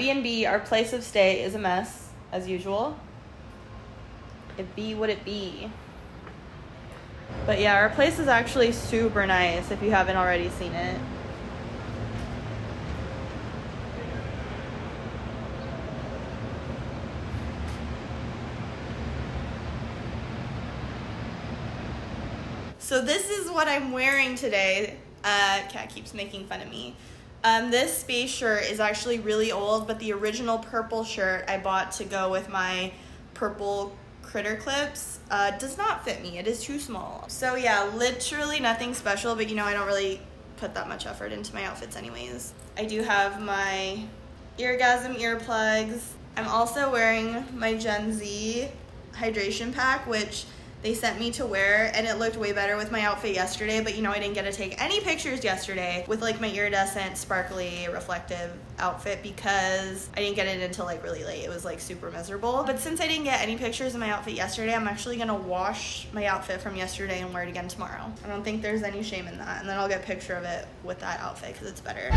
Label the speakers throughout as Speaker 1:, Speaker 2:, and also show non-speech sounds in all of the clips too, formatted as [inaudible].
Speaker 1: B&B, our place of stay is a mess as usual. It be what it be. But yeah, our place is actually super nice if you haven't already seen it. So this is what I'm wearing today. Uh, Cat keeps making fun of me. Um, this space shirt is actually really old, but the original purple shirt I bought to go with my purple critter clips uh, does not fit me. It is too small. So yeah, literally nothing special, but you know I don't really put that much effort into my outfits anyways. I do have my Eargasm earplugs. I'm also wearing my Gen Z hydration pack, which they sent me to wear and it looked way better with my outfit yesterday but you know I didn't get to take any pictures yesterday with like my iridescent sparkly reflective outfit because I didn't get it until like really late. It was like super miserable. But since I didn't get any pictures of my outfit yesterday I'm actually gonna wash my outfit from yesterday and wear it again tomorrow. I don't think there's any shame in that and then I'll get a picture of it with that outfit because it's better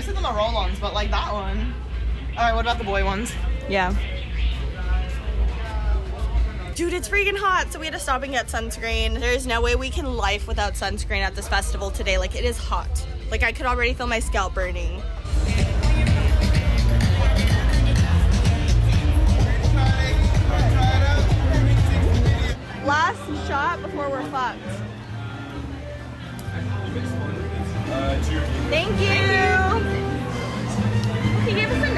Speaker 2: most of them are roll-ons, but like that one. All right, what about the boy ones?
Speaker 1: Yeah. Dude, it's freaking hot, so we had to stop and get sunscreen. There's no way we can life without sunscreen at this festival today. Like, it is hot. Like, I could already feel my scalp burning. Last shot before we're fucked. Thank you. He gave us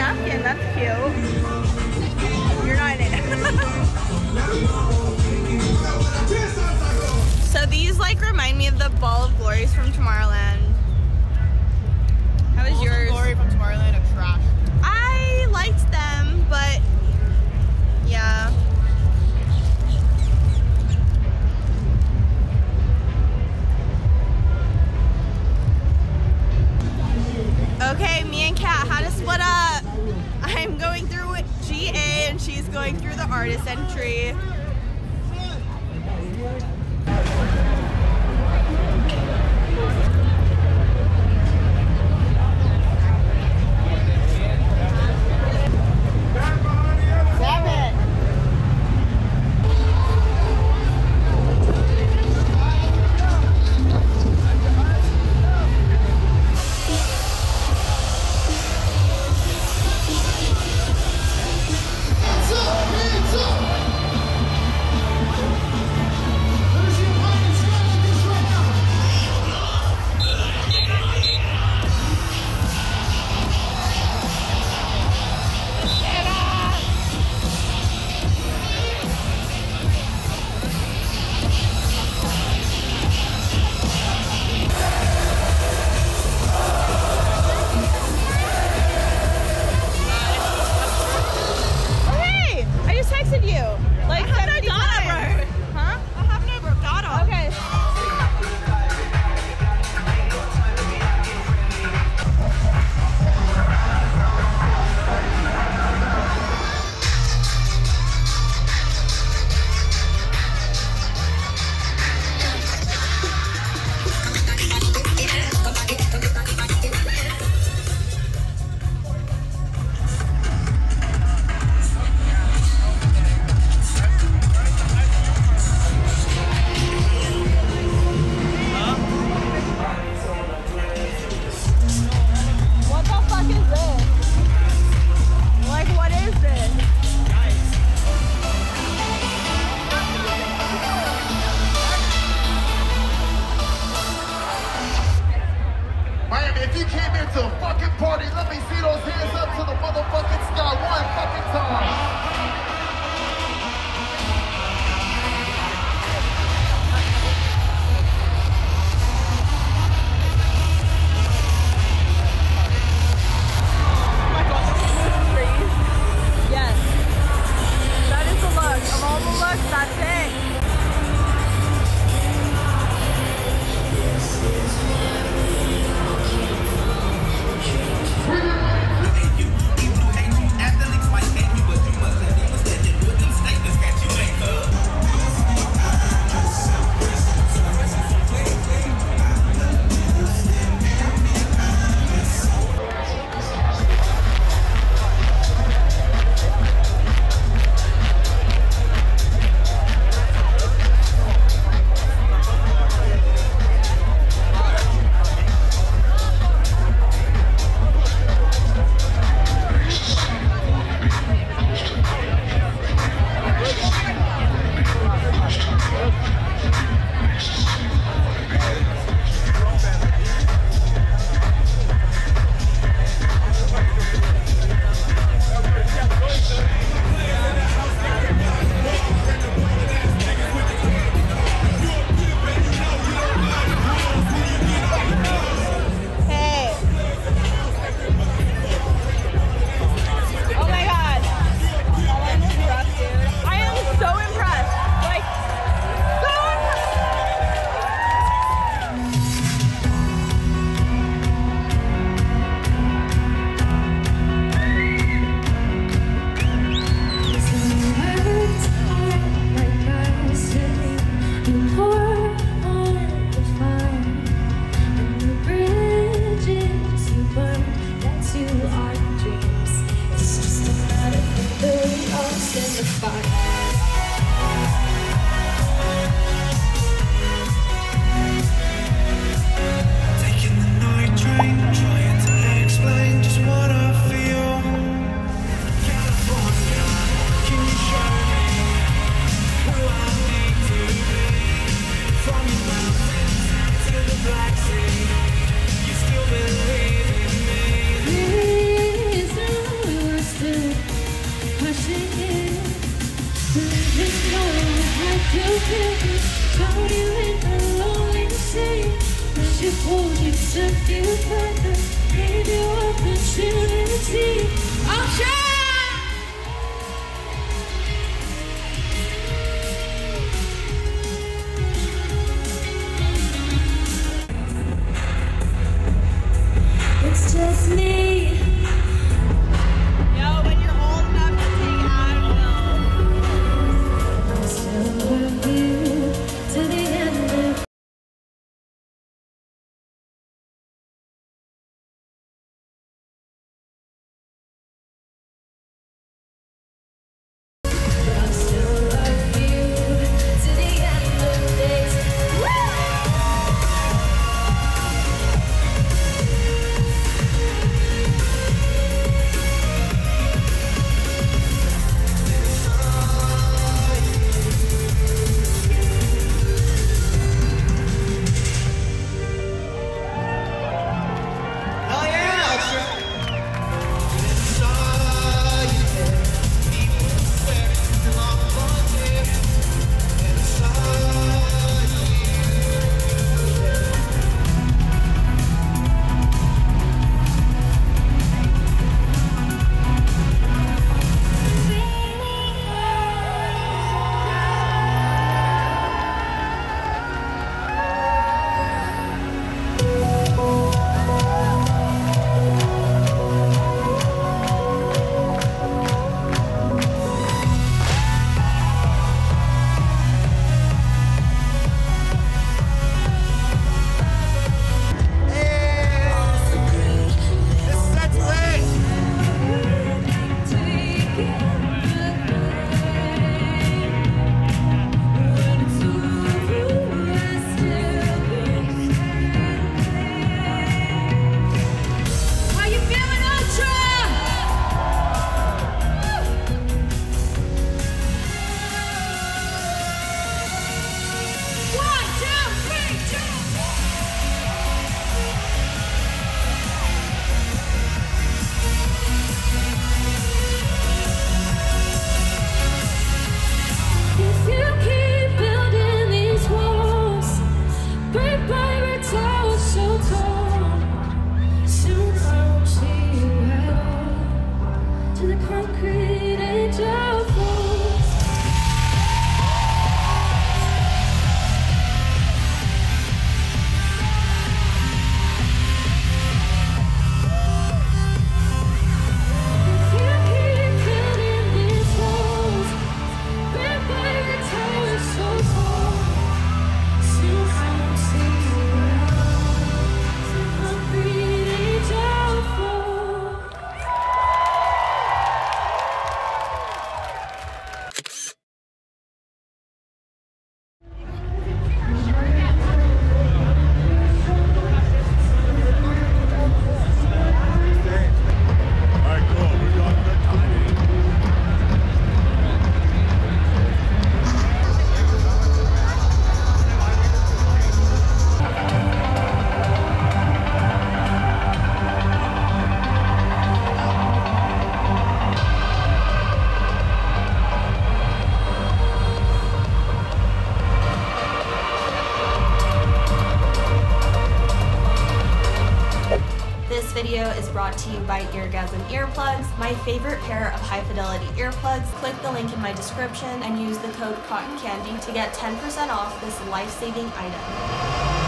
Speaker 3: my favorite pair of high fidelity earplugs, click the link in my description and use the code Cotton Kandi to get 10% off this life-saving item.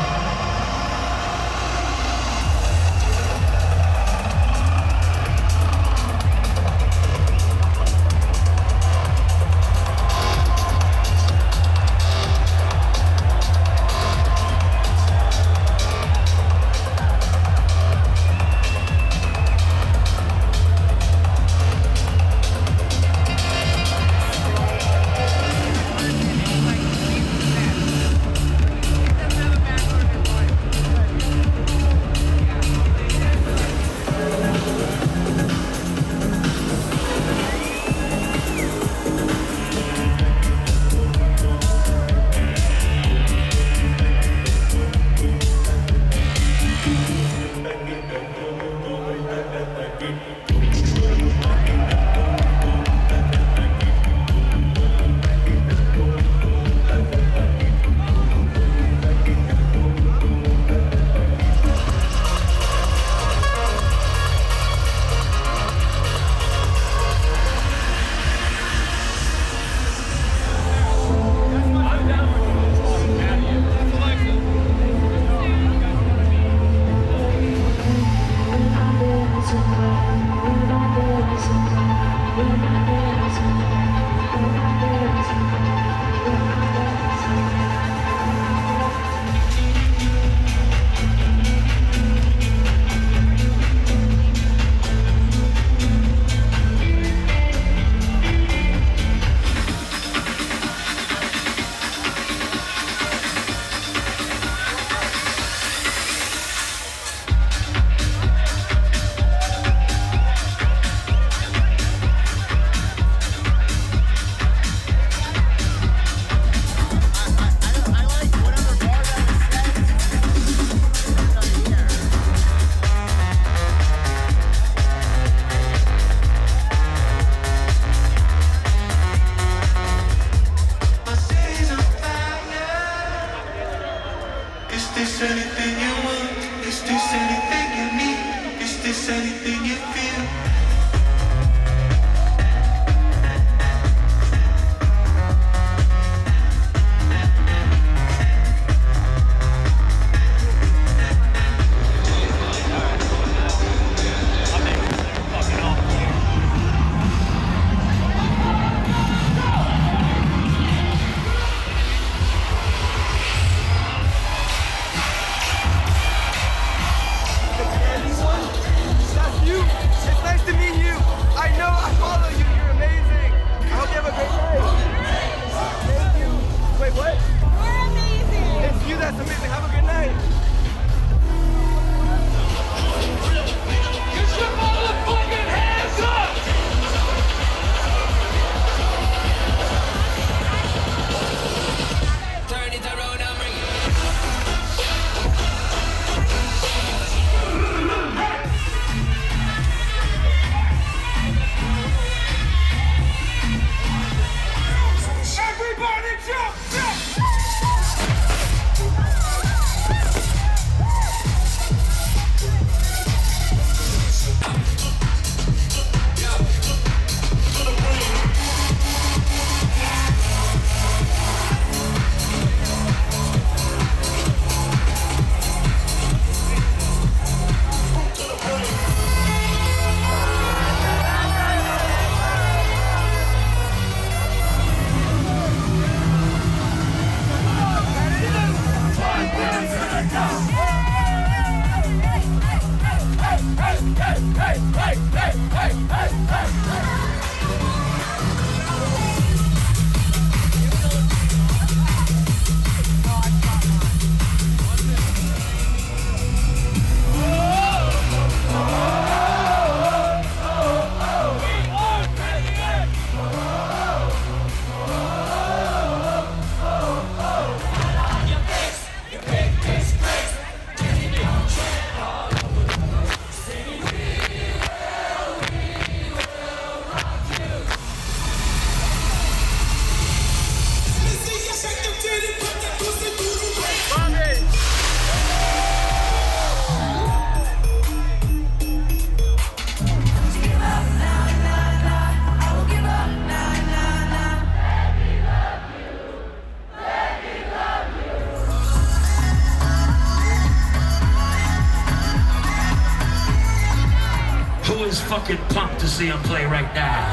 Speaker 4: See him play right now?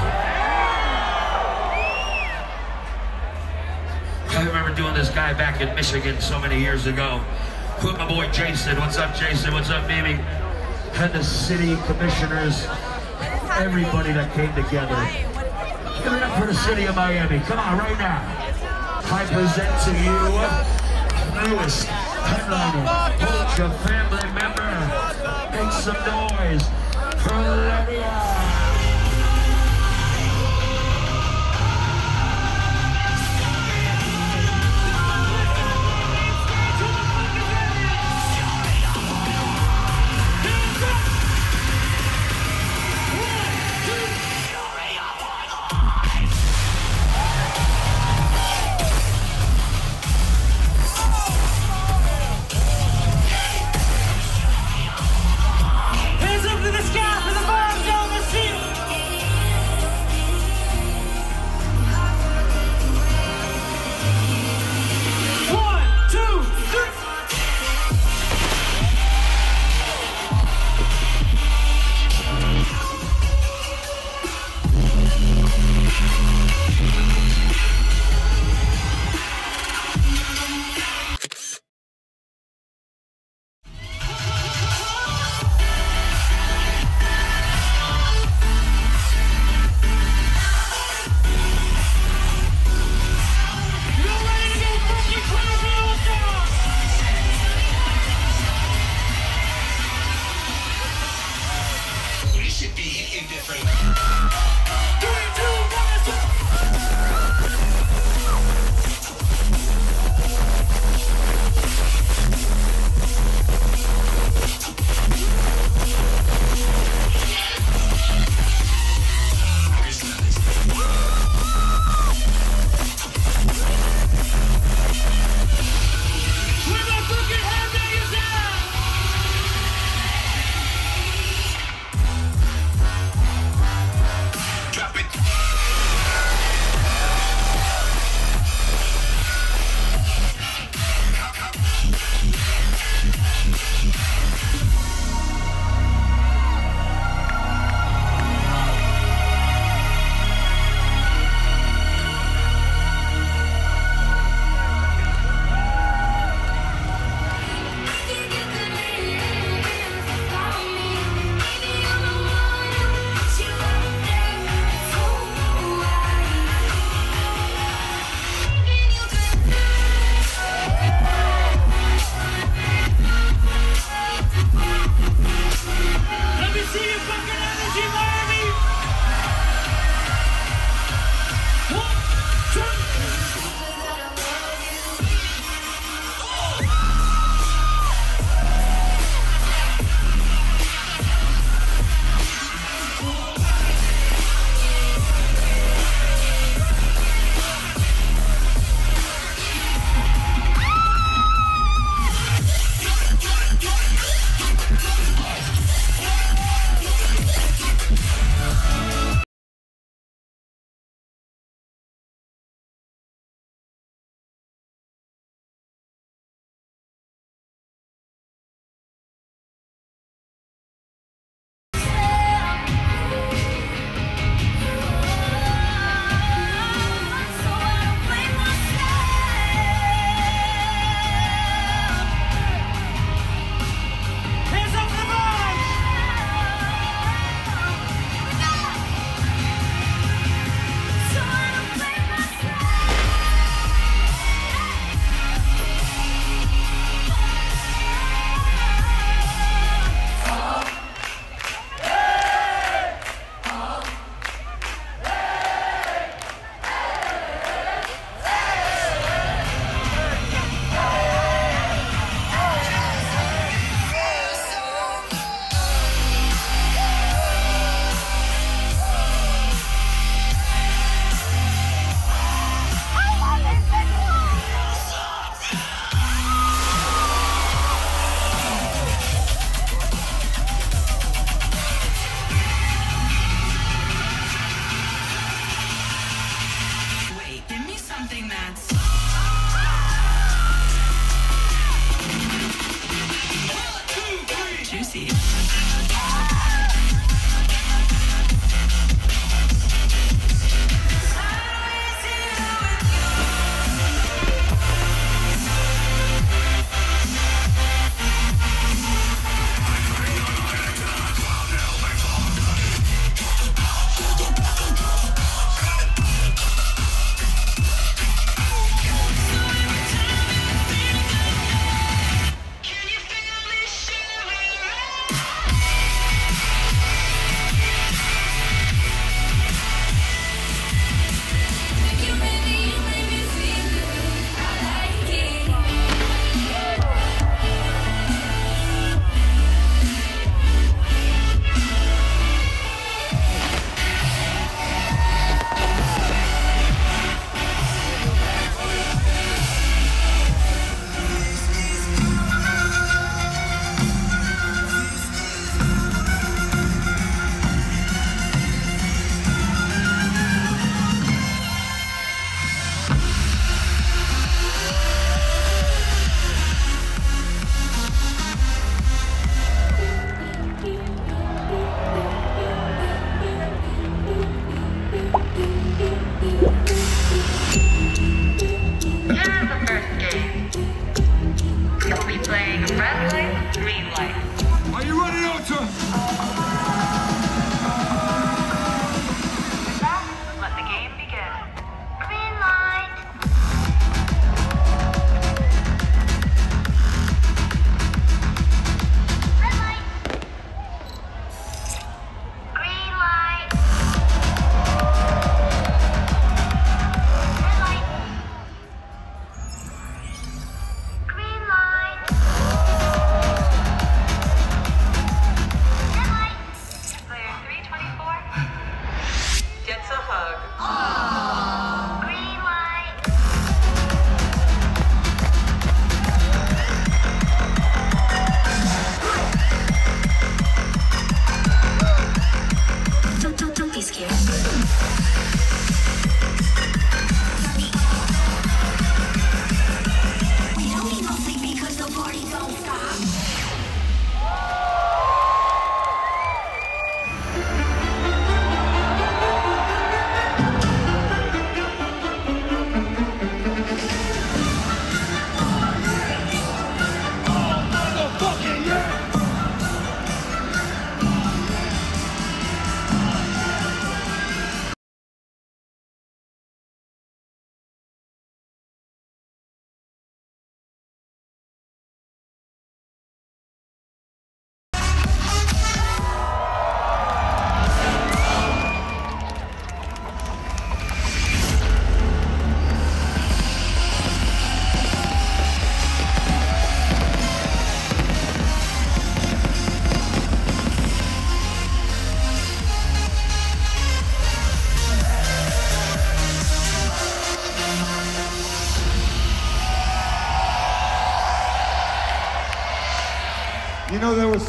Speaker 4: I remember doing this guy back in Michigan so many years ago. With my boy Jason. What's up, Jason? What's up, Mimi? And the city commissioners, everybody that came together. Give it up for the city of Miami. Come on, right now. I present to you newest headliner, Poacher family member. Make some noise for Lydia.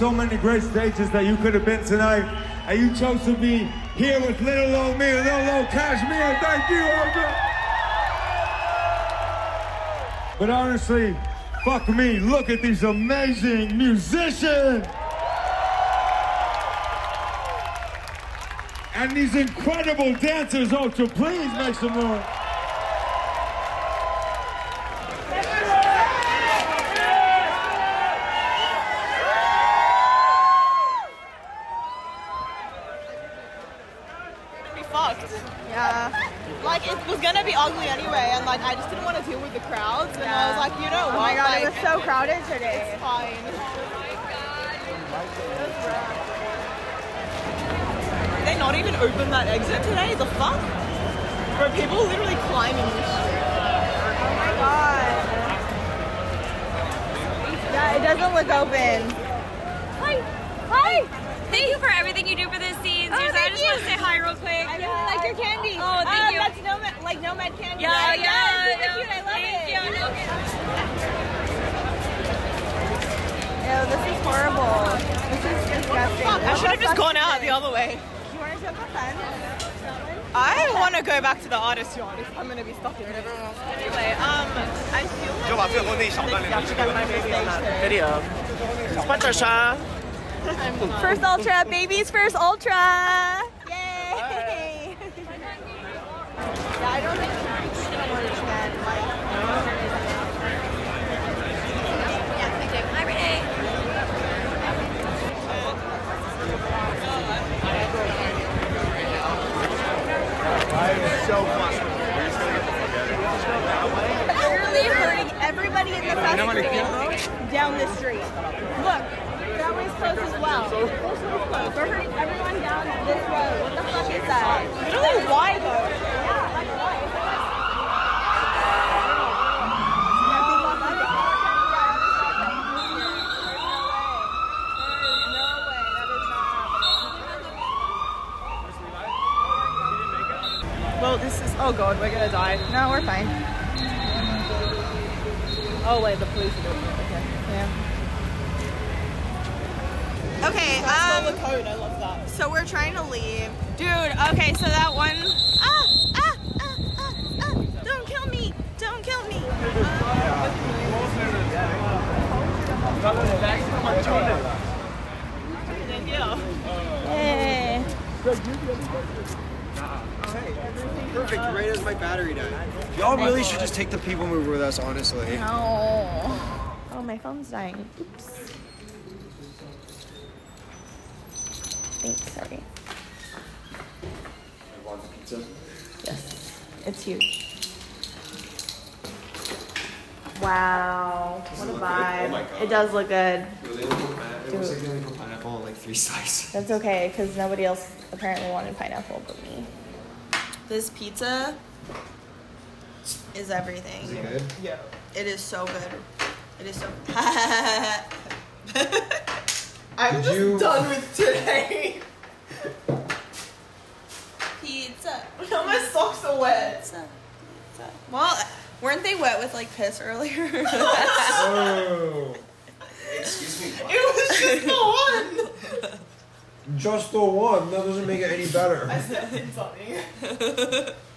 Speaker 4: So many great stages that you could have been tonight, and you chose to be here with little old me, little old KSHMR. Thank you, Olga. But honestly, fuck me. Look at these amazing musicians. And these incredible dancers, oh, Ultra, please make some noise.
Speaker 2: be fucked.
Speaker 1: Yeah.
Speaker 2: Like it was gonna be ugly anyway, and like I just didn't want to deal with the crowds, and I was like, you know
Speaker 1: Oh
Speaker 2: what?
Speaker 1: my god,
Speaker 2: like,
Speaker 1: it was so crowded today.
Speaker 2: It's fine. Did they not even open that exit today? The fuck? Bro, people literally climbing this shit.
Speaker 1: Oh my god. Yeah, it doesn't look open.
Speaker 5: Hi. Hi Thank you for everything you do for this scene.
Speaker 1: Oh,
Speaker 5: Seriously, I
Speaker 1: thank
Speaker 5: just
Speaker 1: you.
Speaker 5: want to say hi real quick.
Speaker 1: I really like your candy.
Speaker 5: Oh, thank
Speaker 1: um,
Speaker 5: you.
Speaker 1: That's nomad, like nomad candy.
Speaker 5: Yeah,
Speaker 1: right?
Speaker 5: yeah,
Speaker 1: it's super
Speaker 5: yeah.
Speaker 1: cute. I love
Speaker 5: Thank
Speaker 1: it.
Speaker 5: you. No,
Speaker 1: Ew, this is horrible. This is disgusting.
Speaker 2: Fuck, I should have just gone out the other way.
Speaker 1: You want to jump a fence?
Speaker 2: I want to go back to the artist yard if I'm gonna be stuck here. Anyway, um, I feel like
Speaker 6: 就把最后那一小段连在这个 video。换点啥？
Speaker 1: First ultra, baby's first ultra. Yay! [laughs] literally hurting everybody in the festival down the street. Look, closed as well. This. We're hurting everyone down this road. What the fuck is that?
Speaker 2: though?
Speaker 1: Yeah, like why?
Speaker 2: Well, this is. Oh god, we're gonna die.
Speaker 1: No, we're fine.
Speaker 2: Oh wait, the police are doing it. Okay.
Speaker 1: Yeah. Okay,
Speaker 2: That's
Speaker 1: um,
Speaker 2: the code. I love that.
Speaker 1: so we're trying to leave.
Speaker 5: Dude, okay, so that one.
Speaker 1: Ah, ah, ah, ah, ah, don't kill me, don't kill me. Yay.
Speaker 6: Perfect, right as my battery died. Y'all really should just take the people mover with us, honestly.
Speaker 1: No. Oh, my phone's dying. Oops. Thanks, sorry. Yes, it's huge. Wow, what a vibe. It does look good.
Speaker 6: It looks like they only put pineapple on like three slices.
Speaker 1: That's okay, because nobody else apparently wanted pineapple but me. This pizza is everything.
Speaker 6: Is it good?
Speaker 2: Yeah.
Speaker 1: It is so good. It is so. [laughs]
Speaker 2: I'm
Speaker 6: Did
Speaker 2: just
Speaker 6: you-
Speaker 2: done with today.
Speaker 1: Pizza.
Speaker 2: Now my socks are wet.
Speaker 1: Pizza. Pizza. Well, weren't they wet with like piss earlier? [laughs]
Speaker 4: Oh,
Speaker 6: Excuse me.
Speaker 2: It was just the one.
Speaker 4: just the one. That doesn't make it any better.
Speaker 2: I said something. [laughs]